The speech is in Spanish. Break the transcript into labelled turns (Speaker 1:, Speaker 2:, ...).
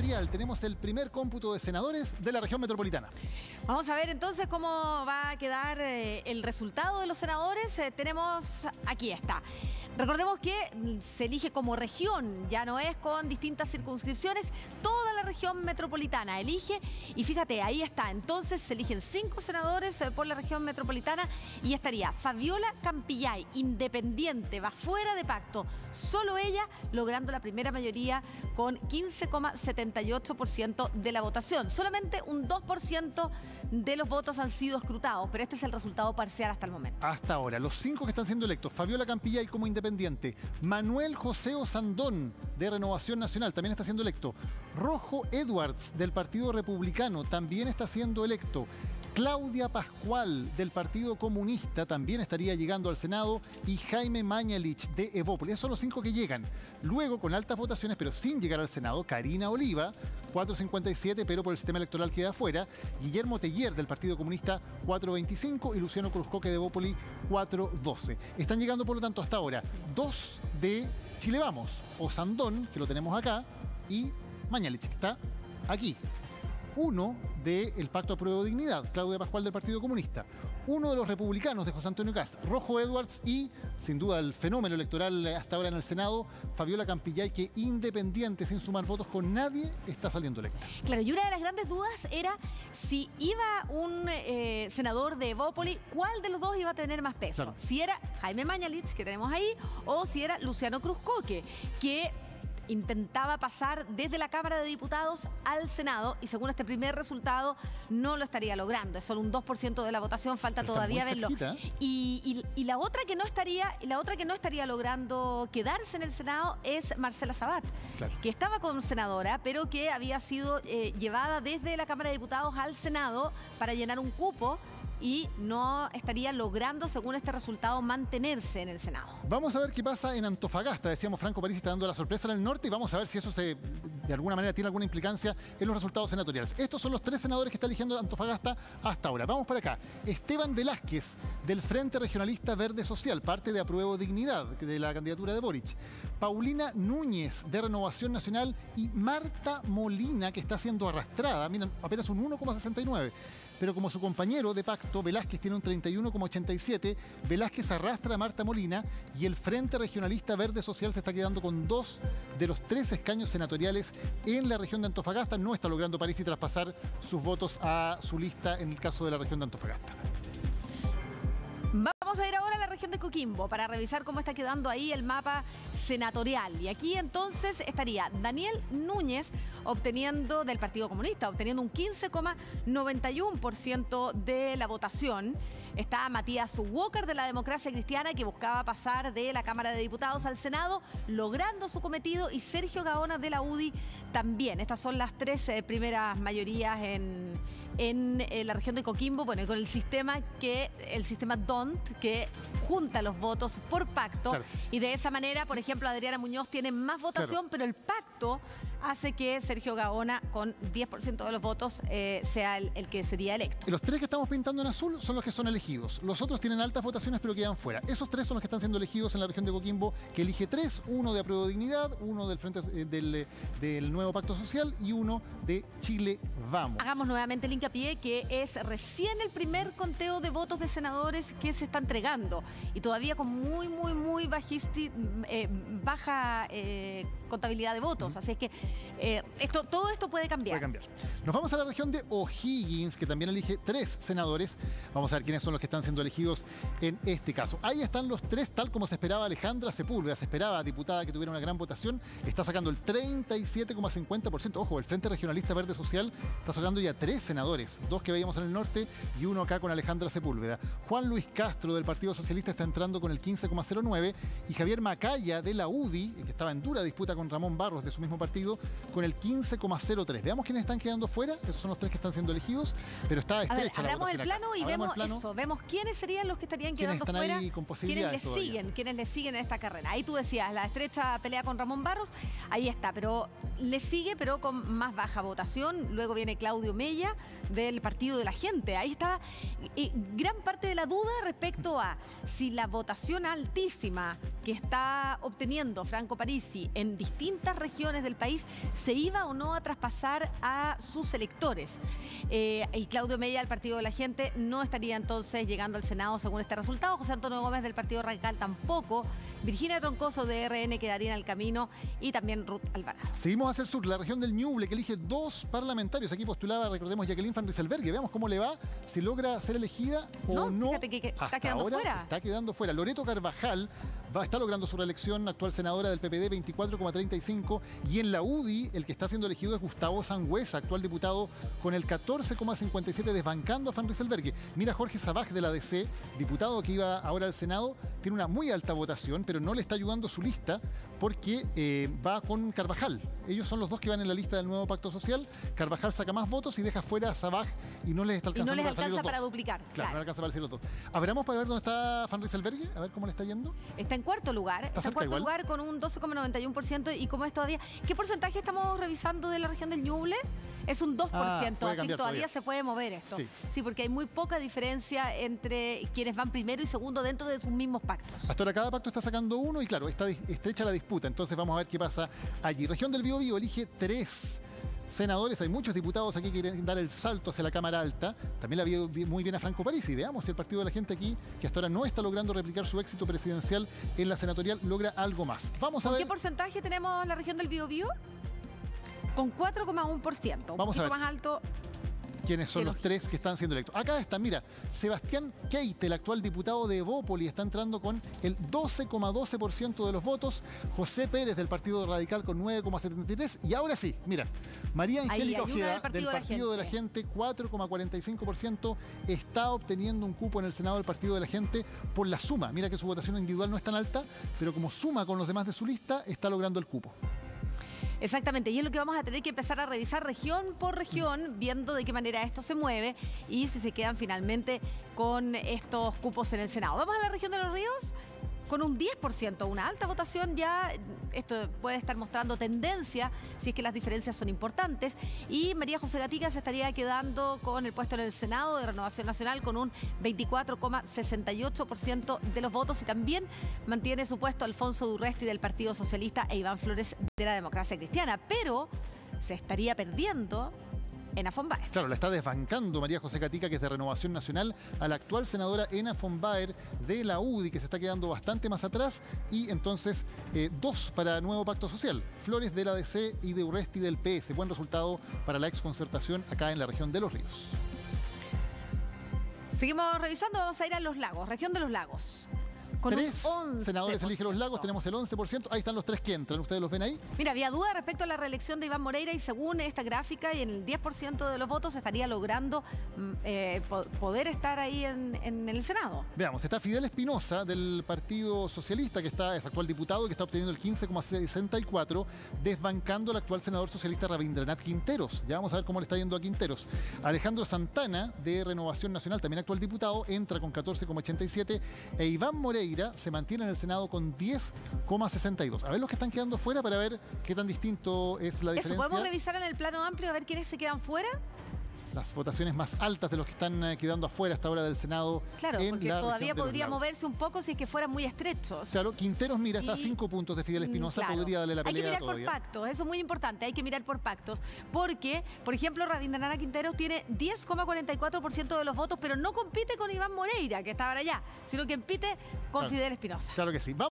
Speaker 1: Tenemos el primer cómputo de senadores de la región metropolitana.
Speaker 2: Vamos a ver entonces cómo va a quedar eh, el resultado de los senadores. Eh, tenemos, aquí está. Recordemos que mm, se elige como región, ya no es con distintas circunscripciones, toda la región metropolitana elige y fíjate, ahí está, entonces se eligen cinco senadores eh, por la región metropolitana y estaría Fabiola Campillay, independiente, va fuera de pacto, solo ella logrando la primera mayoría con 15,78% de la votación. Solamente un 2% de los votos han sido escrutados, pero este es el resultado parcial hasta el momento.
Speaker 1: Hasta ahora, los cinco que están siendo electos, Fabiola Campillay como independiente, Manuel José Osandón de Renovación Nacional también está siendo electo, Rojo Edwards del Partido Republicano también está siendo electo. Claudia Pascual del Partido Comunista también estaría llegando al Senado y Jaime Mañalich de Evópolis. Esos son los cinco que llegan. Luego, con altas votaciones, pero sin llegar al Senado, Karina Oliva, 457, pero por el sistema electoral queda afuera. Guillermo Teller del Partido Comunista, 425 y Luciano Cruzcoque de Evópolis, 412. Están llegando, por lo tanto, hasta ahora dos de Chile Vamos, Osandón, que lo tenemos acá, y Mañalich, que está aquí uno del Pacto de Prueba de Dignidad, Claudia Pascual del Partido Comunista, uno de los republicanos de José Antonio Cast, Rojo Edwards y, sin duda, el fenómeno electoral hasta ahora en el Senado, Fabiola Campillay, que independiente, sin sumar votos con nadie, está saliendo electa.
Speaker 2: Claro, y una de las grandes dudas era si iba un eh, senador de Evópoli, ¿cuál de los dos iba a tener más peso? Si era Jaime Mañalich, que tenemos ahí, o si era Luciano Cruzcoque, que intentaba pasar desde la Cámara de Diputados al Senado y según este primer resultado no lo estaría logrando. Es solo un 2% de la votación, falta todavía verlo. Y, la otra que no estaría, la otra que no estaría logrando quedarse en el Senado es Marcela Sabat, que estaba como senadora, pero que había sido eh, llevada desde la Cámara de Diputados al Senado para llenar un cupo y no estaría logrando, según este resultado, mantenerse en el Senado.
Speaker 1: Vamos a ver qué pasa en Antofagasta. Decíamos, Franco París está dando la sorpresa en el norte y vamos a ver si eso se, de alguna manera tiene alguna implicancia en los resultados senatoriales. Estos son los tres senadores que está eligiendo Antofagasta hasta ahora. Vamos para acá. Esteban Velázquez, del Frente Regionalista Verde Social, parte de Apruebo Dignidad, de la candidatura de Boric. Paulina Núñez, de Renovación Nacional, y Marta Molina, que está siendo arrastrada, miren, apenas un 1,69 pero como su compañero de pacto, Velázquez tiene un 31,87, Velázquez arrastra a Marta Molina y el Frente Regionalista Verde Social se está quedando con dos de los tres escaños senatoriales en la región de Antofagasta. No está logrando París y traspasar sus votos a su lista en el caso de la región de Antofagasta.
Speaker 2: Vamos a ir ahora a la región de Coquimbo para revisar cómo está quedando ahí el mapa senatorial. Y aquí entonces estaría Daniel Núñez obteniendo del Partido Comunista, obteniendo un 15,91% de la votación. Está Matías Walker de la Democracia Cristiana que buscaba pasar de la Cámara de Diputados al Senado, logrando su cometido, y Sergio Gaona de la UDI también. Estas son las tres eh, primeras mayorías en en eh, la región de Coquimbo, bueno, con el sistema que, el sistema DONT, que junta los votos por pacto. Y de esa manera, por ejemplo, Adriana Muñoz tiene más votación, pero el pacto hace que Sergio Gaona, con 10% de los votos, eh, sea el, que sería electo.
Speaker 1: Y los tres que estamos pintando en azul son los que son elegidos. Los otros tienen altas votaciones, pero quedan fuera. Esos tres son los que están siendo elegidos en la región de Coquimbo, que elige tres, uno de Apruebo Dignidad, uno del Frente eh, del, del Nuevo Pacto Social y uno de Chile Vamos.
Speaker 2: Hagamos nuevamente el hincapié que es recién el primer conteo de votos de senadores que se está entregando y todavía con muy, muy, muy eh, baja eh, contabilidad de votos. Así es que eh, esto, todo esto puede cambiar.
Speaker 1: Nos vamos a la región de O'Higgins, que también elige tres senadores. Vamos a ver quiénes son los que están siendo elegidos en este caso. Ahí están los tres, tal como se esperaba Alejandra Sepúlveda. Se esperaba, diputada, que tuviera una gran votación. Está sacando el 37,50%. Ojo, el Frente Regionalista Verde Social está sacando ya tres senadores. Dos que veíamos en el norte y uno acá con Alejandra Sepúlveda. Juan Luis Castro del Partido Socialista está entrando con el 15,09 y Javier Macaya de la UDI, que estaba en dura disputa con Ramón Barros de su mismo partido, con el 15,03. Veamos quiénes están quedando fuera, esos son los tres que están siendo elegidos, pero está estrecha
Speaker 2: ver, la plano y vemos eso, vemos quiénes serían los que estarían quedando
Speaker 1: están
Speaker 2: fuera,
Speaker 1: ahí con
Speaker 2: quiénes le siguen, quiénes le siguen en esta carrera. Ahí tú decías, la estrecha pelea con Ramón Barros, ahí está, pero le sigue, pero con más baja votación. Luego viene Claudio Mella del Partido de la Gente. Ahí estaba eh, gran parte de la duda respecto a si la votación altísima que está obteniendo Franco Parisi en distintas regiones del país se iba o no a traspasar a sus electores. Eh, y Claudio Media del Partido de la Gente no estaría entonces llegando al Senado según este resultado. José Antonio Gómez del Partido Radical tampoco. Virginia Troncoso de RN quedaría en el camino y también Ruth Alvarado.
Speaker 1: Seguimos hacia el sur, la región del Ñuble, que elige dos parlamentarios. Aquí postulaba, recordemos, Jacqueline Van Rieselberghe. Veamos cómo le va, si logra ser elegida o no.
Speaker 2: Fíjate que, está quedando fuera.
Speaker 1: Está quedando fuera. Loreto Carvajal va, está logrando su reelección, actual senadora del PPD, 24,35. Y en la El que está siendo elegido es Gustavo Sangüesa, actual diputado, con el 14,57, desbancando a Van Rieselberghe. Mira, Jorge Sabaj de la DC, diputado que iba ahora al Senado, tiene una muy alta votación, pero no le está ayudando su lista porque eh, va con Carvajal. Ellos son los dos que van en la lista del nuevo pacto social. Carvajal saca más votos y deja fuera a Sabaj y no les está alcanzando
Speaker 2: y no les alcanza para, duplicar.
Speaker 1: Claro, no les alcanza para decir los dos. Abramos para ver dónde está Van Rieselberghe, a ver cómo le está yendo.
Speaker 2: Está en cuarto lugar, está, en cuarto lugar con un 12,91% y cómo es todavía. ¿Qué porcentaje estamos revisando de la región del Ñuble? Es un 2%, ah, así todavía, se puede mover esto. Sí. porque hay muy poca diferencia entre quienes van primero y segundo dentro de sus mismos pactos.
Speaker 1: Hasta ahora cada pacto está sacando uno y claro, está estrecha la disputa. Entonces vamos a ver qué pasa allí. Región del Biobío elige tres senadores, hay muchos diputados aquí que quieren dar el salto hacia la Cámara Alta. También la vi muy bien a Franco Parisi. Veamos si el Partido de la Gente aquí, que hasta ahora no está logrando replicar su éxito presidencial en la senatorial, logra algo más. Vamos a ver.
Speaker 2: ¿Qué porcentaje tenemos la región del Biobío? Con 4,1%.
Speaker 1: Vamos a ver.
Speaker 2: más alto.
Speaker 1: ¿Quiénes son los tres que están siendo electos? Acá está, mira, Sebastián Keite, el actual diputado de Evópoli, está entrando con el 12,12% de los votos. José Pérez del Partido Radical con 9,73%. Y ahora sí, mira, María Angélica Ojeda del Partido, de la Gente, 4,45%, está obteniendo un cupo en el Senado del Partido de la Gente por la suma. Mira que su votación individual no es tan alta, pero como suma con los demás de su lista, está logrando el cupo.
Speaker 2: Exactamente, y es lo que vamos a tener que empezar a revisar región por región, viendo de qué manera esto se mueve y si se quedan finalmente con estos cupos en el Senado. Vamos a la región de los ríos con un 10%, una alta votación ya, esto puede estar mostrando tendencia si es que las diferencias son importantes. Y María José Gatica se estaría quedando con el puesto en el Senado de Renovación Nacional con un 24,68% de los votos y también mantiene su puesto Alfonso Durresti del Partido Socialista e Iván Flores de la Democracia Cristiana. Pero se estaría perdiendo Ena
Speaker 1: Claro, la está desbancando María José Catica, que es de Renovación Nacional, a la actual senadora Ena Fonbaer de la UDI, que se está quedando bastante más atrás. Y entonces, eh, dos para Nuevo Pacto Social. Flores de la DC y de Urresti del PS. Buen resultado para la exconcertación acá en la región de Los Ríos.
Speaker 2: Seguimos revisando, vamos a ir a Los Lagos, región de Los Lagos
Speaker 1: tres senadores eligen los lagos, tenemos el 11%. Ahí están los tres que entran, ¿ustedes los ven ahí?
Speaker 2: Mira, había duda respecto a la reelección de Iván Moreira y según esta gráfica, y en el 10% de los votos estaría logrando mm, eh, poder estar ahí en, el Senado.
Speaker 1: Veamos, está Fidel Espinosa del Partido Socialista, que está, es actual diputado, que está obteniendo el 15,64, desbancando al actual senador socialista Rabindranath Quinteros. Ya vamos a ver cómo le está yendo a Quinteros. Alejandro Santana, de Renovación Nacional, también actual diputado, entra con 14,87, e Iván Moreira se mantiene en el Senado con 10,62. A ver los que están quedando fuera para ver qué tan distinto es la diferencia.
Speaker 2: ¿Podemos revisar en el plano amplio a ver quiénes se quedan fuera?
Speaker 1: Las votaciones más altas de los que están eh, quedando afuera hasta ahora del Senado.
Speaker 2: Claro, porque todavía podría moverse un poco si es que fueran muy estrechos.
Speaker 1: Claro, Quinteros mira, está a cinco puntos de Fidel mm, Espinosa, podría darle la pelea
Speaker 2: Hay que mirar por pactos, eso es muy importante, hay que mirar por pactos. Porque, por ejemplo, Rabindranath Quinteros tiene 10,44% de los votos, pero no compite con Iván Moreira, que está ahora allá, sino que compite con Fidel Espinosa.
Speaker 1: Claro que sí.